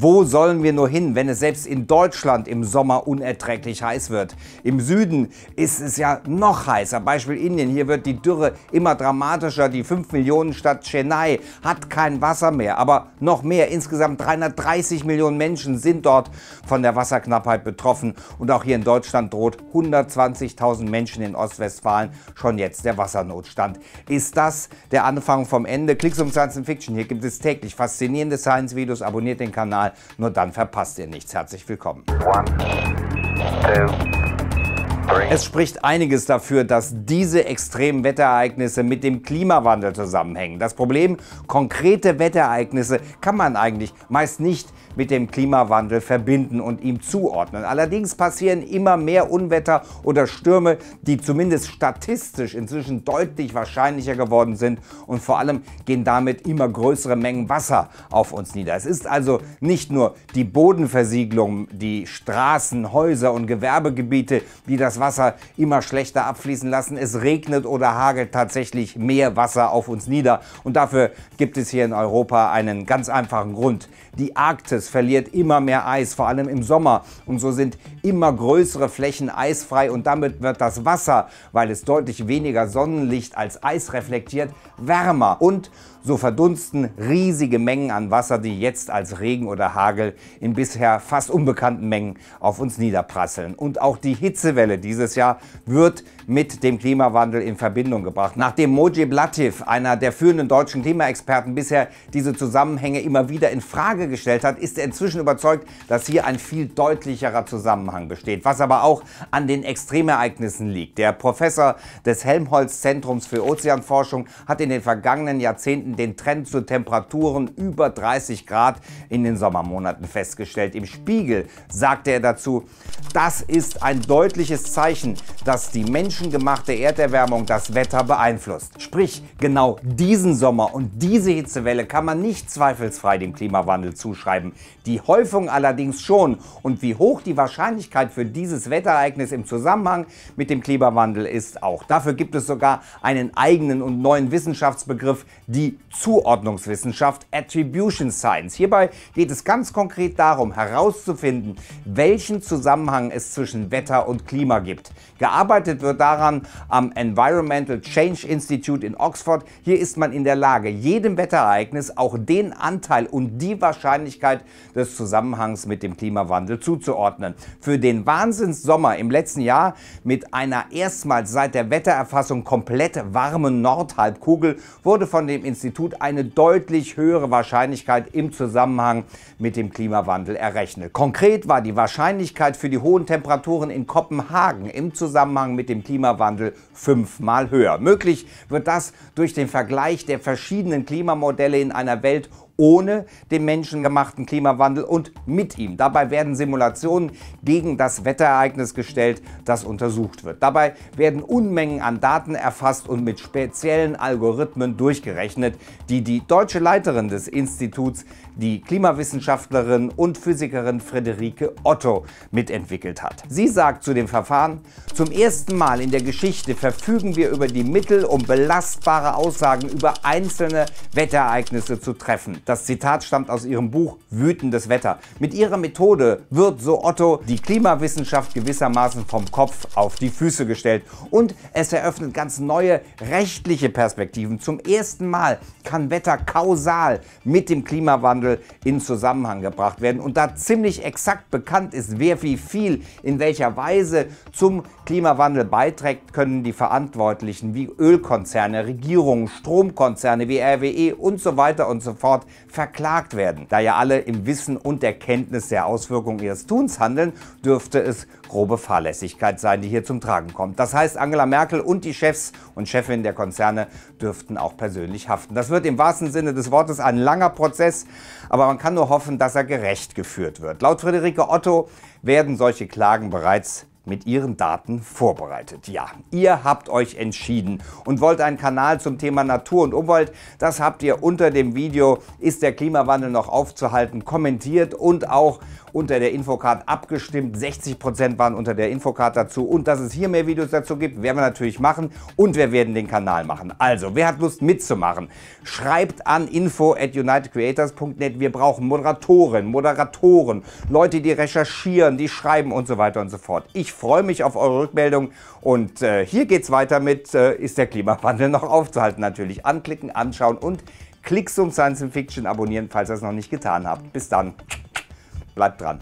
Wo sollen wir nur hin, wenn es selbst in Deutschland im Sommer unerträglich heiß wird? Im Süden ist es ja noch heißer. Beispiel Indien. Hier wird die Dürre immer dramatischer. Die 5 Millionen Stadt Chennai hat kein Wasser mehr. Aber noch mehr. Insgesamt 330 Millionen Menschen sind dort von der Wasserknappheit betroffen. Und auch hier in Deutschland droht 120.000 Menschen in Ostwestfalen schon jetzt der Wassernotstand. Ist das der Anfang vom Ende? Klicks um Science Fiction. Hier gibt es täglich faszinierende Science-Videos. Abonniert den Kanal, nur dann verpasst ihr nichts. Herzlich willkommen. One, two. Es spricht einiges dafür, dass diese extremen Wetterereignisse mit dem Klimawandel zusammenhängen. Das Problem, konkrete Wetterereignisse kann man eigentlich meist nicht mit dem Klimawandel verbinden und ihm zuordnen. Allerdings passieren immer mehr Unwetter oder Stürme, die zumindest statistisch inzwischen deutlich wahrscheinlicher geworden sind und vor allem gehen damit immer größere Mengen Wasser auf uns nieder. Es ist also nicht nur die Bodenversiegelung, die Straßen, Häuser und Gewerbegebiete, die das Wasser immer schlechter abfließen lassen. Es regnet oder hagelt tatsächlich mehr Wasser auf uns nieder und dafür gibt es hier in Europa einen ganz einfachen Grund. Die Arktis verliert immer mehr Eis, vor allem im Sommer. Und so sind immer größere Flächen eisfrei und damit wird das Wasser, weil es deutlich weniger Sonnenlicht als Eis reflektiert, wärmer. Und so verdunsten riesige Mengen an Wasser, die jetzt als Regen oder Hagel in bisher fast unbekannten Mengen auf uns niederprasseln. Und auch die Hitzewelle dieses Jahr wird mit dem Klimawandel in Verbindung gebracht. Nachdem Mojib Latif, einer der führenden deutschen Klimaexperten, bisher diese Zusammenhänge immer wieder in Frage gestellt hat, ist er inzwischen überzeugt, dass hier ein viel deutlicherer Zusammenhang besteht, was aber auch an den Extremereignissen liegt. Der Professor des Helmholtz Zentrums für Ozeanforschung hat in den vergangenen Jahrzehnten den Trend zu Temperaturen über 30 Grad in den Sommermonaten festgestellt. Im Spiegel sagte er dazu, das ist ein deutliches Zeichen, dass die menschengemachte Erderwärmung das Wetter beeinflusst. Sprich, genau diesen Sommer und diese Hitzewelle kann man nicht zweifelsfrei dem Klimawandel zuschreiben. Die Häufung allerdings schon. Und wie hoch die Wahrscheinlichkeit für dieses Wetterereignis im Zusammenhang mit dem Klimawandel ist auch. Dafür gibt es sogar einen eigenen und neuen Wissenschaftsbegriff, die Zuordnungswissenschaft Attribution Science. Hierbei geht es ganz konkret darum, herauszufinden, welchen Zusammenhang es zwischen Wetter und Klima gibt. Gearbeitet wird daran am Environmental Change Institute in Oxford. Hier ist man in der Lage, jedem Wetterereignis auch den Anteil und die Wahrscheinlichkeit des Zusammenhangs mit dem Klimawandel zuzuordnen. Für den Wahnsinnssommer im letzten Jahr mit einer erstmals seit der Wettererfassung komplett warmen Nordhalbkugel wurde von dem Institut eine deutlich höhere Wahrscheinlichkeit im Zusammenhang mit dem Klimawandel errechnet. Konkret war die Wahrscheinlichkeit für die hohen Temperaturen in Kopenhagen im Zusammenhang mit dem Klimawandel fünfmal höher. Möglich wird das durch den Vergleich der verschiedenen Klimamodelle in einer Welt ohne den menschengemachten Klimawandel und mit ihm. Dabei werden Simulationen gegen das Wetterereignis gestellt, das untersucht wird. Dabei werden Unmengen an Daten erfasst und mit speziellen Algorithmen durchgerechnet, die die deutsche Leiterin des Instituts, die Klimawissenschaftlerin und Physikerin Friederike Otto mitentwickelt hat. Sie sagt zu dem Verfahren, zum ersten Mal in der Geschichte verfügen wir über die Mittel, um belastbare Aussagen über einzelne Wetterereignisse zu treffen. Das Zitat stammt aus ihrem Buch Wütendes Wetter. Mit ihrer Methode wird, so Otto, die Klimawissenschaft gewissermaßen vom Kopf auf die Füße gestellt. Und es eröffnet ganz neue rechtliche Perspektiven. Zum ersten Mal kann Wetter kausal mit dem Klimawandel in Zusammenhang gebracht werden. Und da ziemlich exakt bekannt ist, wer wie viel in welcher Weise zum Klimawandel beiträgt, können die Verantwortlichen wie Ölkonzerne, Regierungen, Stromkonzerne wie RWE und so weiter und so fort verklagt werden. Da ja alle im Wissen und der Kenntnis der Auswirkungen ihres Tuns handeln, dürfte es grobe Fahrlässigkeit sein, die hier zum Tragen kommt. Das heißt, Angela Merkel und die Chefs und Chefinnen der Konzerne dürften auch persönlich haften. Das wird im wahrsten Sinne des Wortes ein langer Prozess, aber man kann nur hoffen, dass er gerecht geführt wird. Laut Friederike Otto werden solche Klagen bereits mit ihren Daten vorbereitet. Ja, ihr habt euch entschieden und wollt einen Kanal zum Thema Natur und Umwelt. Das habt ihr unter dem Video Ist der Klimawandel noch aufzuhalten kommentiert und auch unter der Infocard abgestimmt. 60% waren unter der Infocard dazu und dass es hier mehr Videos dazu gibt, werden wir natürlich machen und wir werden den Kanal machen. Also, wer hat Lust mitzumachen? Schreibt an info at unitedcreators.net. Wir brauchen Moderatoren, Moderatoren, Leute, die recherchieren, die schreiben und so weiter und so fort. Ich freue mich auf eure Rückmeldung und äh, hier es weiter mit, äh, ist der Klimawandel noch aufzuhalten natürlich. Anklicken, anschauen und Klicks um Science Fiction abonnieren, falls ihr es noch nicht getan habt. Bis dann. Bleibt dran.